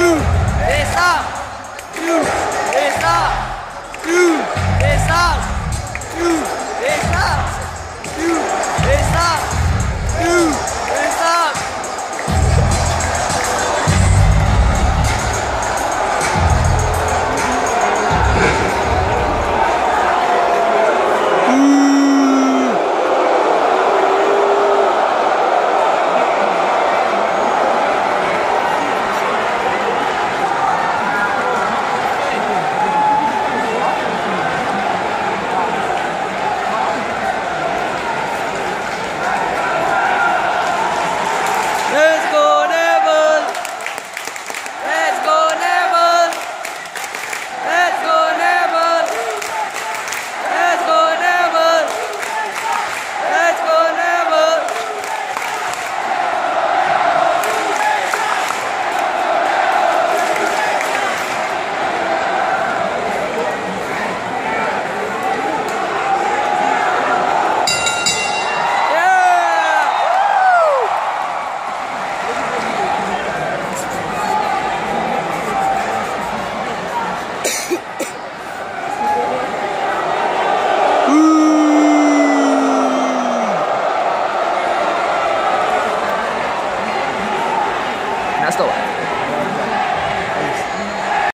Descends Descends Descends